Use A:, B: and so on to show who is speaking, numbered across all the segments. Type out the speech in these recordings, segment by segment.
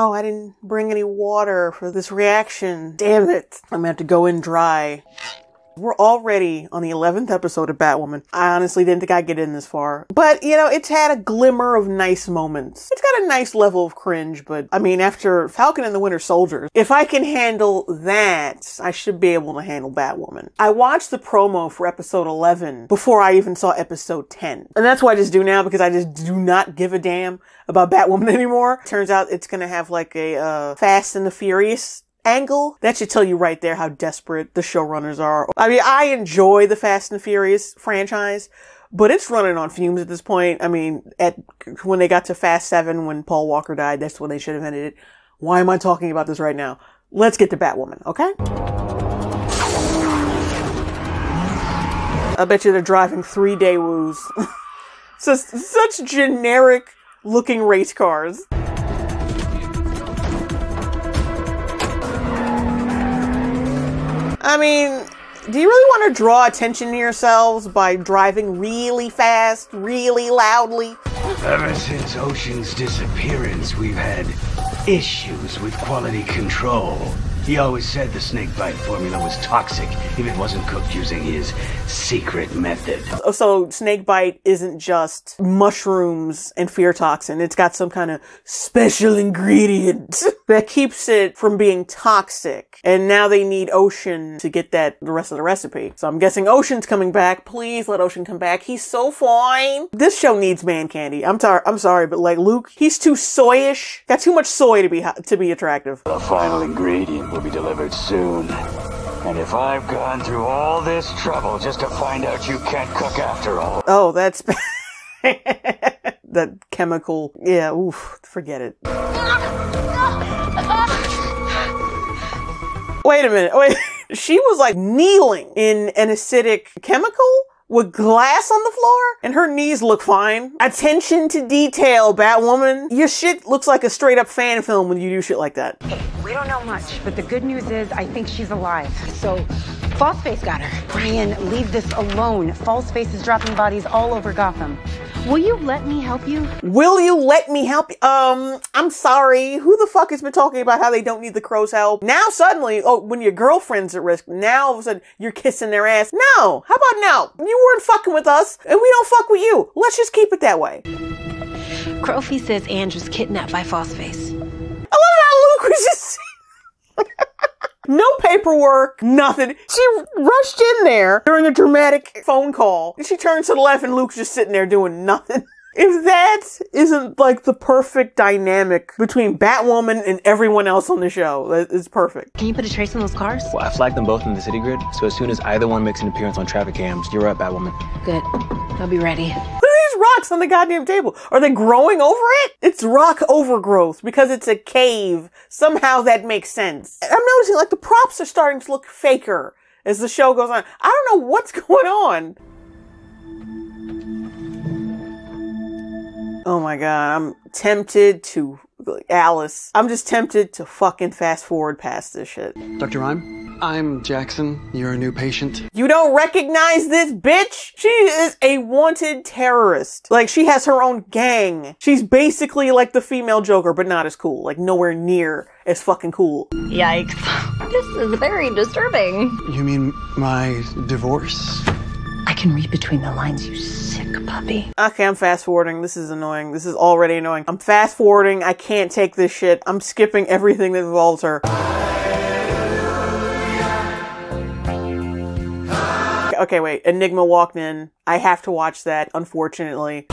A: Oh, I didn't bring any water for this reaction. Damn it. I'm gonna have to go in dry. We're already on the 11th episode of Batwoman. I honestly didn't think I'd get in this far. But, you know, it's had a glimmer of nice moments. It's got a nice level of cringe, but I mean, after Falcon and the Winter Soldier, if I can handle that, I should be able to handle Batwoman. I watched the promo for episode 11 before I even saw episode 10. And that's what I just do now because I just do not give a damn about Batwoman anymore. Turns out it's gonna have like a, uh, Fast and the Furious angle, that should tell you right there how desperate the showrunners are. I mean, I enjoy the Fast and Furious franchise, but it's running on fumes at this point. I mean, at when they got to Fast 7 when Paul Walker died, that's when they should have ended it. Why am I talking about this right now? Let's get to Batwoman, okay? I bet you they're driving three Daewoo's. so, such generic looking race cars. I mean, do you really want to draw attention to yourselves by driving really fast, really loudly?
B: Ever since Ocean's disappearance, we've had issues with quality control. He always said the snakebite formula was toxic if it wasn't cooked using his secret method.
A: Oh, So snakebite isn't just mushrooms and fear toxin. It's got some kind of special ingredient that keeps it from being toxic. And now they need Ocean to get that the rest of the recipe. So I'm guessing Ocean's coming back. Please let Ocean come back. He's so fine. This show needs man candy. I'm tar- I'm sorry, but like Luke, he's too soyish. Got too much soy to be ho- to be attractive.
B: The final ingredient will be delivered soon. And if I've gone through all this trouble just to find out you can't cook after all,
A: Oh, that's that chemical. Yeah, oof, forget it. Wait a minute. Wait. She was like kneeling in an acidic chemical with glass on the floor and her knees look fine. Attention to detail, Batwoman. Your shit looks like a straight up fan film when you do shit like that.
C: We don't know much, but the good news is I think she's alive. So, Falseface got her. Brian, leave this alone. Falseface is dropping bodies all over Gotham. Will you let me help you?
A: Will you let me help you? Um, I'm sorry. Who the fuck has been talking about how they don't need the crow's help? Now suddenly, oh, when your girlfriend's at risk, now all of a sudden you're kissing their ass. No. How about now? You weren't fucking with us and we don't fuck with you. Let's just keep it that way.
D: Crofy says Andrew's kidnapped by Falseface.
A: No paperwork, nothing. She rushed in there during a dramatic phone call. And she turns to the left and Luke's just sitting there doing nothing. If that isn't like the perfect dynamic between Batwoman and everyone else on the show, it's perfect.
D: Can you put a trace on those cars?
E: Well, I flagged them both in the city grid, so as soon as either one makes an appearance on traffic cams, you're up, Batwoman.
D: Good. I'll be ready.
A: Rocks on the goddamn table. Are they growing over it? It's rock overgrowth because it's a cave. Somehow that makes sense. I'm noticing like the props are starting to look faker as the show goes on. I don't know what's going on. Oh my god, I'm tempted to Alice. I'm just tempted to fucking fast forward past this shit.
F: Dr. Rhyme, I'm Jackson. You're a new patient.
A: You don't recognize this bitch? She is a wanted terrorist. Like, she has her own gang. She's basically like the female Joker, but not as cool. Like, nowhere near as fucking cool.
G: Yikes. This is very disturbing.
F: You mean my divorce?
C: I can read between the lines, you sick puppy.
A: Okay, I'm fast forwarding. This is annoying. This is already annoying. I'm fast forwarding. I can't take this shit. I'm skipping everything that involves her. Okay, wait. Enigma walked in. I have to watch that, unfortunately.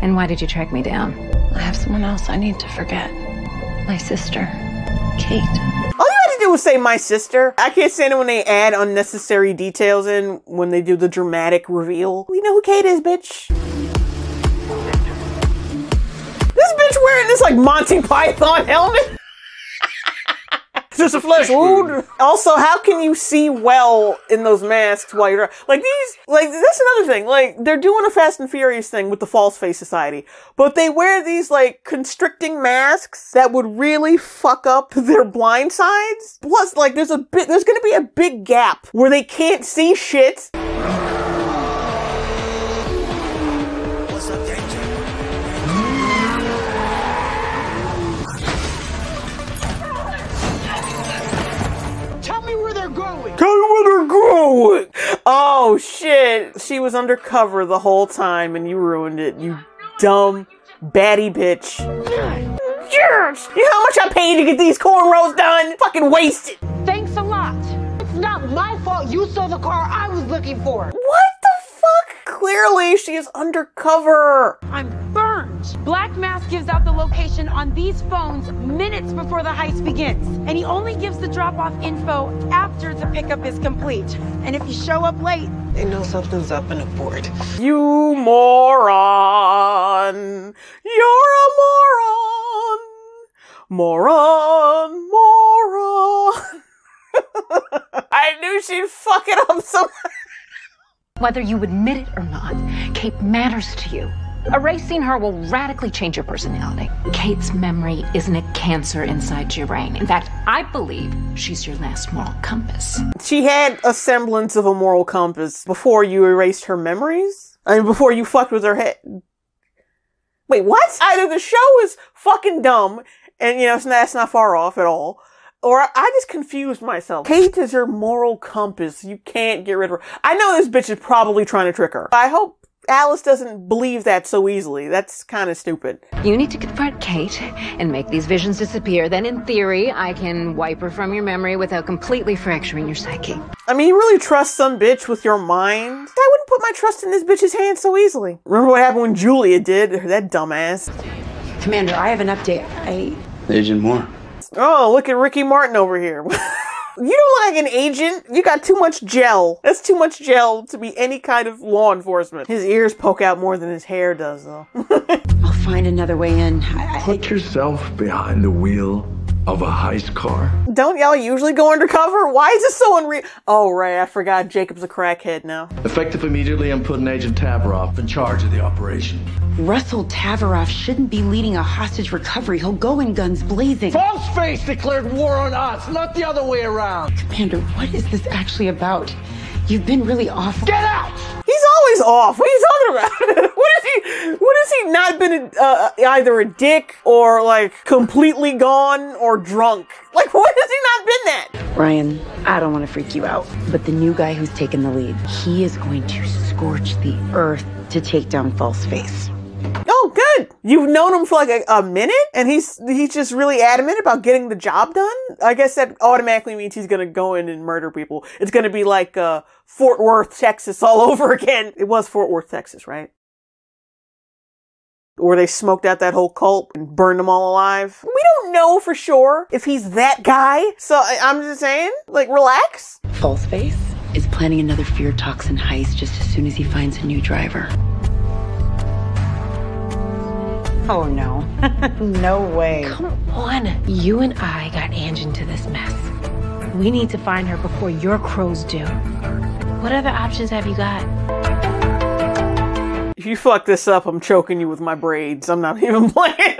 G: And why did you track me down? I have someone else I need to forget. My sister, Kate.
A: All you had to do was say my sister. I can't stand it when they add unnecessary details in when they do the dramatic reveal. We know who Kate is, bitch. This bitch wearing this like Monty Python helmet. Just a flesh wound. Also, how can you see well in those masks while you're like these? Like that's another thing. Like they're doing a Fast and Furious thing with the False Face Society, but they wear these like constricting masks that would really fuck up their blind sides. Plus, like there's a bit, there's gonna be a big gap where they can't see shit. let her go! Oh shit! She was undercover the whole time and you ruined it, you dumb, batty bitch. Yes! You know how much I paid to get these cornrows done? Fucking wasted!
C: Thanks a lot. It's not my fault you saw the car I was looking for.
A: What the fuck? Clearly, she is undercover.
C: I'm burned. Black Mask gives out the location on these phones minutes before the heist begins. And he only gives the drop off info after the pickup is complete. And if you show up late,
H: They know something's up in the aboard.
A: You moron. You're a moron. Moron, moron. I knew she'd fuck it up so
I: Whether you admit it or not, Kate matters to you. Erasing her will radically change your personality. Kate's memory isn't a cancer inside your brain. In fact, I believe she's your last moral compass.
A: She had a semblance of a moral compass before you erased her memories? I mean, before you fucked with her head. Wait, what? Either the show is fucking dumb, and you know, it's not, that's not far off at all, or I just confused myself. Kate is your moral compass. You can't get rid of her. I know this bitch is probably trying to trick her. I hope Alice doesn't believe that so easily. That's kind of stupid.
I: You need to confront Kate and make these visions disappear. Then, in theory, I can wipe her from your memory without completely fracturing your psyche.
A: I mean, you really trust some bitch with your mind? I wouldn't put my trust in this bitch's hands so easily. Remember what happened when Julia did? That dumbass.
C: Commander, I have an update. I
F: Agent Moore.
A: Oh, look at Ricky Martin over here. you don't look like an agent. You got too much gel. That's too much gel to be any kind of law enforcement. His ears poke out more than his hair does, though.
C: I'll find another way in. I, I,
J: Put yourself behind the wheel of a heist car.
A: don't y'all usually go undercover? Why is this so unreal? Oh, right. I forgot Jacob's a crackhead now.
J: Effective immediately, I'm putting Agent Tavaroff in charge of the operation.
C: Russell Tavaroff shouldn't be leading a hostage recovery. He'll go in guns blazing.
J: False face declared war on us, not the other way around.
C: Commander, what is this actually about? You've been really awful.
J: Get out!
A: He's always off. What are you talking about? what is he? What has he not been? Uh, either a dick or like completely gone or drunk. Like what has he not been that?
C: Ryan, I don't want to freak you out, but the new guy who's taken the lead, he is going to scorch the earth to take down False Face.
A: Oh, good. You've known him for like a, a minute, and he's he's just really adamant about getting the job done. I guess that automatically means he's gonna go in and murder people. It's gonna be like uh, Fort Worth, Texas, all over again. It was Fort Worth, Texas, right? Where they smoked out that whole cult and burned them all alive. We don't know for sure if he's that guy. So I- I'm just saying, like, relax.
C: False Face is planning another fear toxin heist just as soon as he finds a new driver. Oh no. no way.
D: Come on. You and I got Ange into this mess. We need to find her before your crows do. What other options have you got?
A: If you fuck this up, I'm choking you with my braids. I'm not even playing.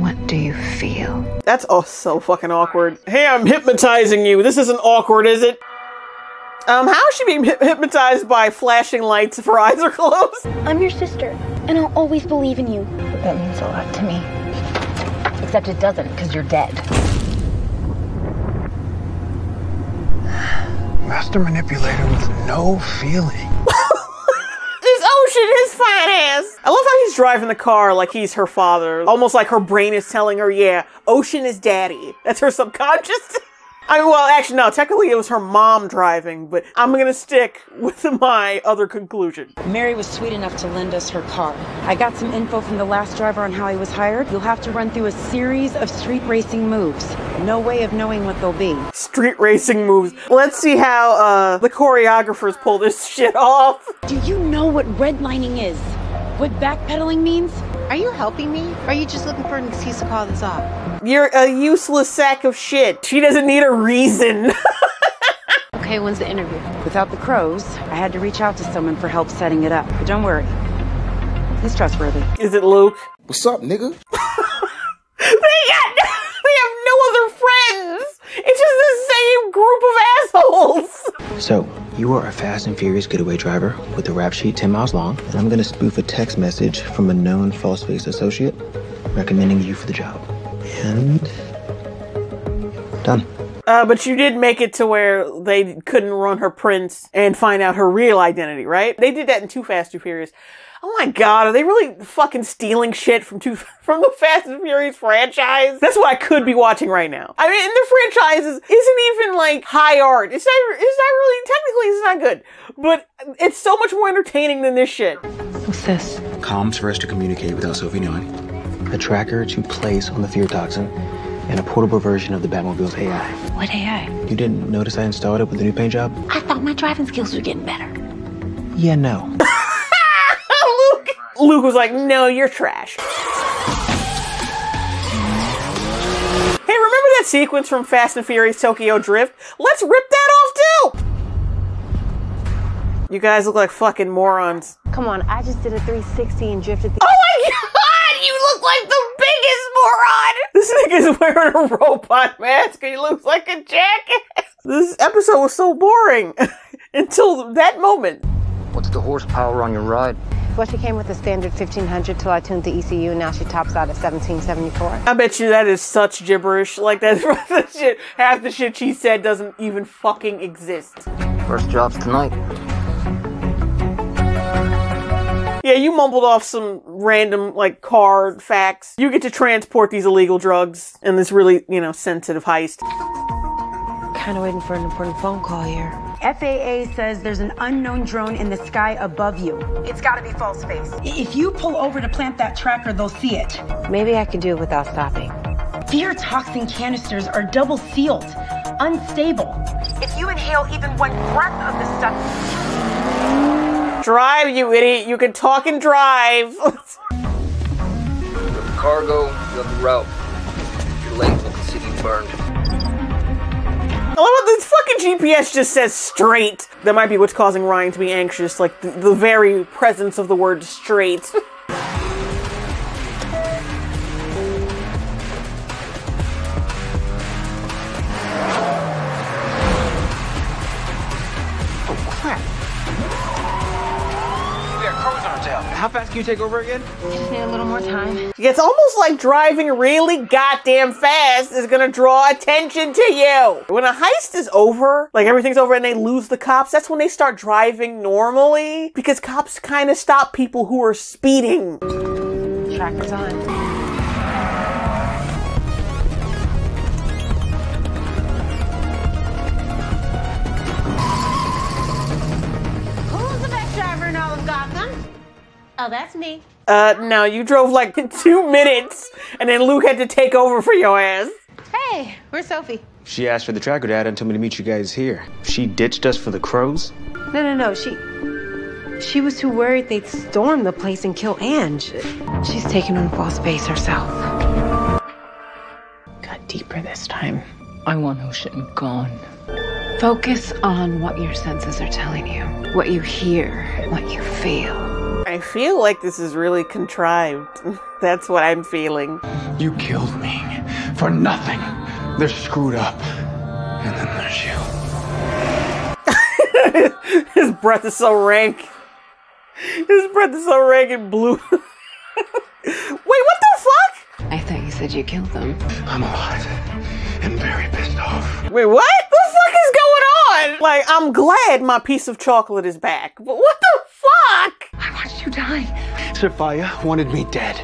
I: What do you feel?
A: That's oh so fucking awkward. Hey, I'm hypnotizing you. This isn't awkward, is it? Um, how is she being hypnotized by flashing lights if her eyes are closed?
K: I'm your sister, and I'll always believe in you.
I: That means a lot to me. Except it doesn't, because you're dead.
F: Master manipulator with no feeling.
A: This ocean is fine ass. I love how he's driving the car like he's her father. Almost like her brain is telling her, yeah, ocean is daddy. That's her subconscious. I mean, well, actually, no. Technically, it was her mom driving, but I'm gonna stick with my other conclusion.
C: Mary was sweet enough to lend us her car. I got some info from the last driver on how he was hired. You'll have to run through a series of street racing moves. No way of knowing what they'll be.
A: Street racing moves. Let's see how uh, the choreographers pull this shit off.
C: Do you know what redlining is? What backpedaling means?
L: Are you helping me? Or are you just looking for an excuse to call this off?
A: You're a useless sack of shit. She doesn't need a reason.
D: Okay, when's the interview?
C: Without the crows, I had to reach out to someone for help setting it up. But don't worry, he's trustworthy.
A: Is it Luke?
M: What's up, nigga?
A: They got, they have no other friends. It's just the same group of assholes.
E: So, you are a fast and furious getaway driver with a rap sheet 10 miles long, and I'm gonna spoof a text message from a known false face associate recommending you for the job. And. done.
A: Uh, but you did make it to where they couldn't run her prints and find out her real identity, right? They did that in Too Fast, Too Furious. Oh my god, are they really fucking stealing shit from two from the Fast and Furious franchise? That's what I could be watching right now. I mean, the franchise is, isn't even like high art. It's not. It's not really. Technically, it's not good, but it's so much more entertaining than this shit.
C: What's this?
E: Comms for us to communicate without Sophie knowing. A tracker to place on the fear toxin, and a portable version of the Batmobile's AI.
D: What AI?
E: You didn't notice I installed it with the new paint job?
D: I thought my driving skills were getting better.
E: Yeah, no.
A: Luke, Luke was like, "No, you're trash." Hey, remember that sequence from Fast and Furious Tokyo Drift? Let's rip that off too. You guys look like fucking morons.
D: Come on, I just did a 360 and drifted the.
A: Oh my god, you look like the biggest moron! This nigga's wearing a robot mask and he looks like a jackass. This episode was so boring until that moment.
M: What's the horsepower on your ride?
L: Well, she came with a standard 1500 till I tuned the ECU, and now she tops out at 1774.
A: I bet you that is such gibberish. Like that the shit, half the shit she said doesn't even fucking exist.
M: First job's tonight.
A: Yeah, you mumbled off some random like card facts. You get to transport these illegal drugs in this really, you know, sensitive heist.
C: Kind of waiting for an important phone call here.
N: FAA says there's an unknown drone in the sky above you. It's got to be false face. If you pull over to plant that tracker, they'll see it.
L: Maybe I could do it without stopping.
N: Fear toxin canisters are double sealed, unstable. If you inhale even one breath of the stuff,
A: Drive, you idiot. You can talk and drive.
M: Cargo, you have the route. If you're late, we'll consider you burned.
A: I love how this fucking GPS just says straight. That might be what's causing Ryan to be anxious, like the, the very presence of the word straight.
E: Oh, crap. We crows on our tail. How fast can you take over again?
L: Just need a little more time.
A: It's almost like driving really goddamn fast is gonna draw attention to you. When a heist is over, like everything's over and they lose the cops, that's when they start driving normally because cops kind of stop people who are speeding.
L: Tracker's on.
D: Oh, that's me.
A: Uh, no, you drove like two minutes and then Luke had to take over for your ass.
L: Hey, where's Sophie?
E: She asked for the tracker data and told me to meet you guys here. She ditched us for the crows?
C: No, no, no. She. She was too worried they'd storm the place and kill Ange. She's taken on false face herself.
I: Got deeper this time. I want Ocean gone. Focus on what your senses are telling you, what you hear, what you feel.
A: I feel like this is really contrived. That's what I'm feeling.
J: You killed me for nothing. They're screwed up. And then there's you.
A: His breath is so rank. His breath is so rank and blue. Wait, what the fuck?
I: I thought you said you killed them.
J: I'm alive and very pissed off.
A: Wait, what the fuck is going on? Like, I'm glad my piece of chocolate is back, but what the fuck?
J: I watched you die. Safiyah wanted me dead.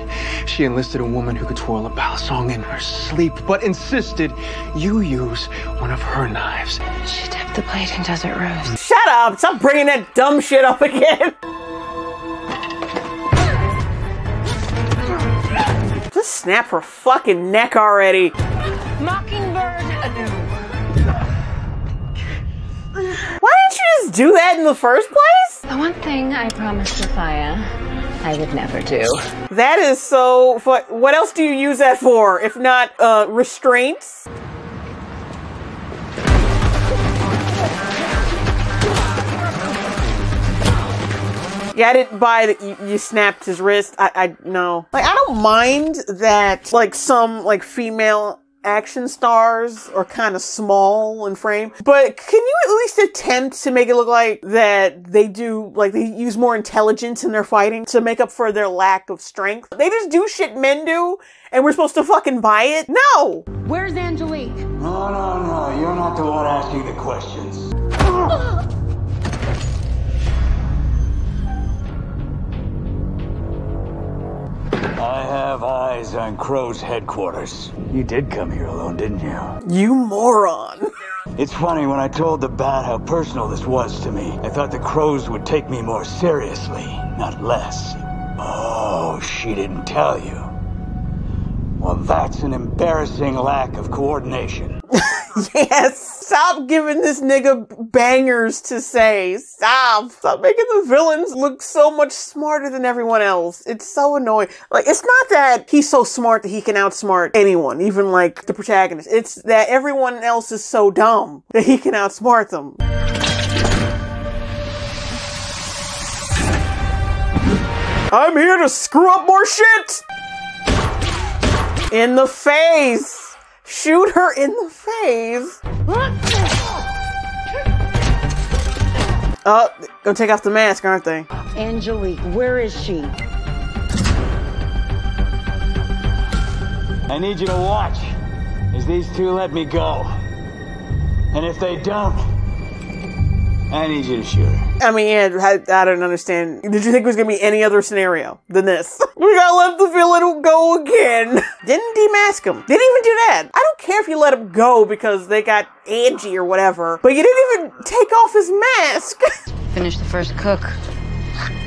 J: She enlisted a woman who could twirl a balisong in her sleep, but insisted you use one of her knives.
C: She dipped the blade in Desert Rose.
A: Shut up! Stop bringing that dumb shit up again. Just snap her fucking neck already.
N: Mockingbird anew.
A: Just do that in the first place?
I: The one thing I promised Safiyah I would never do.
A: That is so. Fu- what else do you use that for? If not uh, restraints? Yeah, I didn't buy that you, you snapped his wrist. I, I no. Like I don't mind that like some like female action stars are kind of small in frame, but can you at least attempt to make it look like that they do like they use more intelligence in their fighting to make up for their lack of strength? They just do shit men do, and we're supposed to fucking buy it? No.
N: Where's Angelique?
B: No, no, no. You're not the one asking the questions. I have eyes on Crow's headquarters. You did come here alone, didn't you?
A: You moron.
B: It's funny, when I told the Bat how personal this was to me, I thought the Crows would take me more seriously, not less. Oh, she didn't tell you. Well, that's an embarrassing lack of coordination.
A: yes. Stop giving this nigga bangers to say. Stop. Stop making the villains look so much smarter than everyone else. It's so annoying. Like, it's not that he's so smart that he can outsmart anyone, even like the protagonist. It's that everyone else is so dumb that he can outsmart them. I'm here to screw up more shit! In the face! Shoot her in the face! Oh, go take off the mask, aren't they?
N: Angelique, where is she?
B: I need you to watch as these two let me go. And if they don't, I need you to shoot her.
A: I mean, I, I don't understand. Did you think it was gonna be any other scenario than this? we gotta let the villain go again. Didn't demask him. Didn't even do that. I don't care if you let him go because they got Angie or whatever, but you didn't even take off his mask.
O: Finish the first cook.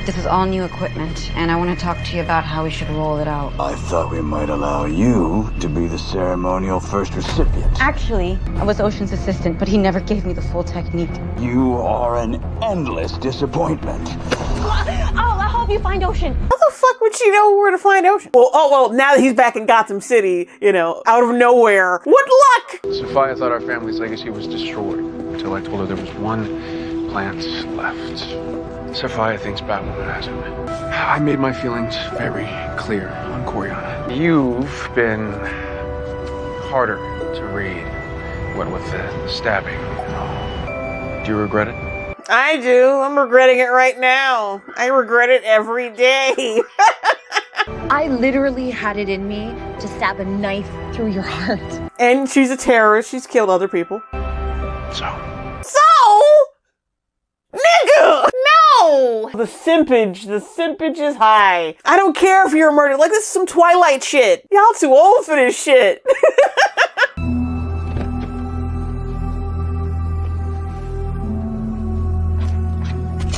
O: This is all new equipment, and I want to talk to you about how we should roll it out.
B: I thought we might allow you to be the ceremonial first recipient.
O: Actually, I was Ocean's assistant, but he never gave me the full technique.
B: You are an endless disappointment.
D: Oh, I'll help you find Ocean.
A: How the fuck would she know where to find Ocean? Well, oh well, now that he's back in Gotham City, you know, out of nowhere. What luck!
J: Safiyah thought our family's legacy was destroyed until I told her there was one plant left. Safiyah thinks Batwoman has it. I made my feelings very clear on Coryana. You've been harder to read, what with the stabbing and all. Do you regret it?
A: I do. I'm regretting it right now. I regret it every day.
P: I literally had it in me to stab a knife through your heart.
A: and she's a terrorist. She's killed other people.
J: So?
A: So? Nigga! The simpage, the simpage is high. I don't care if you're a murderer. Like, this is some Twilight shit. Y'all too old for this shit.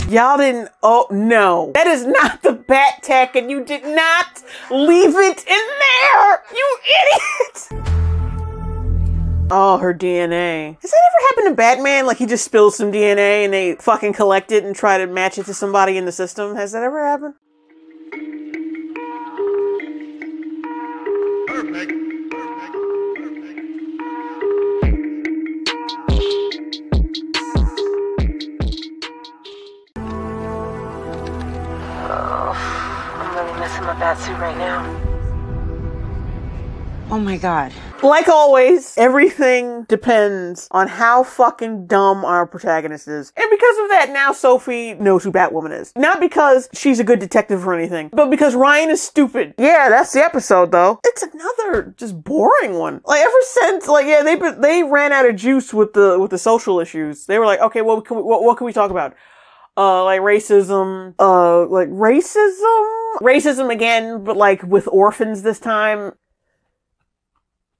A: Y'all didn't, oh no. That is not the bat tech and you did not leave it in there! You idiot! Oh, her DNA. Has that ever happened to Batman? Like he just spills some DNA and they fucking collect it and try to match it to somebody in the system? Has that ever happened?
Q: Perfect. Perfect. Perfect.
H: Oh, I'm really missing my bat suit right now.
N: Oh my god.
A: Like always, everything depends on how fucking dumb our protagonist is. And because of that, now Sophie knows who Batwoman is. Not because she's a good detective or anything, but because Ryan is stupid. Yeah, that's the episode though. It's another just boring one. Like ever since, like yeah, they they ran out of juice with the with the social issues. They were like, okay, what can we, what, what can we talk about? Uh, like racism, uh, like racism, racism again, but like with orphans this time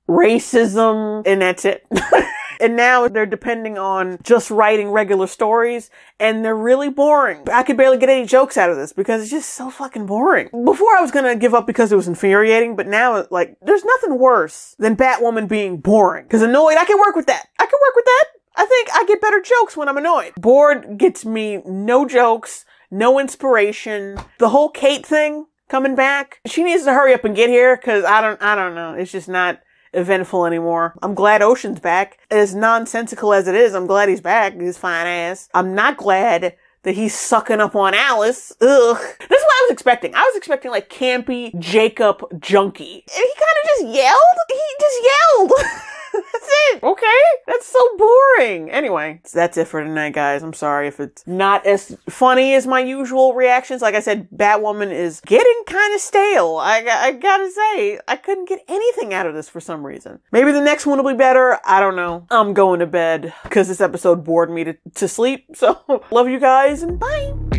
A: racism, and that's it. and now they're depending on just writing regular stories, and they're really boring. I could barely get any jokes out of this because it's just so fucking boring. Before I was gonna give up because it was infuriating, but now, like, there's nothing worse than Batwoman being boring. Because annoyed, I can work with that. I can work with that. I think I get better jokes when I'm annoyed. Bored gets me no jokes, no inspiration. The whole Kate thing coming back, she needs to hurry up and get here because I don't, I don't know. It's just not eventful anymore. I'm glad Ocean's back. As nonsensical as it is, I'm glad he's back. He's fine ass. I'm not glad that he's sucking up on Alice. Ugh. This is what I was expecting. I was expecting like campy Jacob junkie. And he kind of just yelled. He just yelled. That's it. Okay. That's so boring. Anyway, that's it for tonight, guys. I'm sorry if it's not as funny as my usual reactions. Like I said, Batwoman is getting kind of stale. I, I gotta say, I couldn't get anything out of this for some reason. Maybe the next one will be better. I don't know. I'm going to bed because this episode bored me to, to sleep. So love you guys and bye.